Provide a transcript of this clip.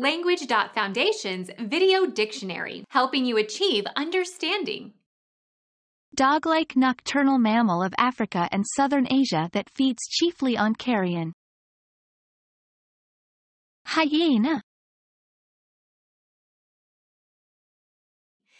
Language.Foundation's Video Dictionary, helping you achieve understanding. Dog-like nocturnal mammal of Africa and southern Asia that feeds chiefly on carrion. Hyena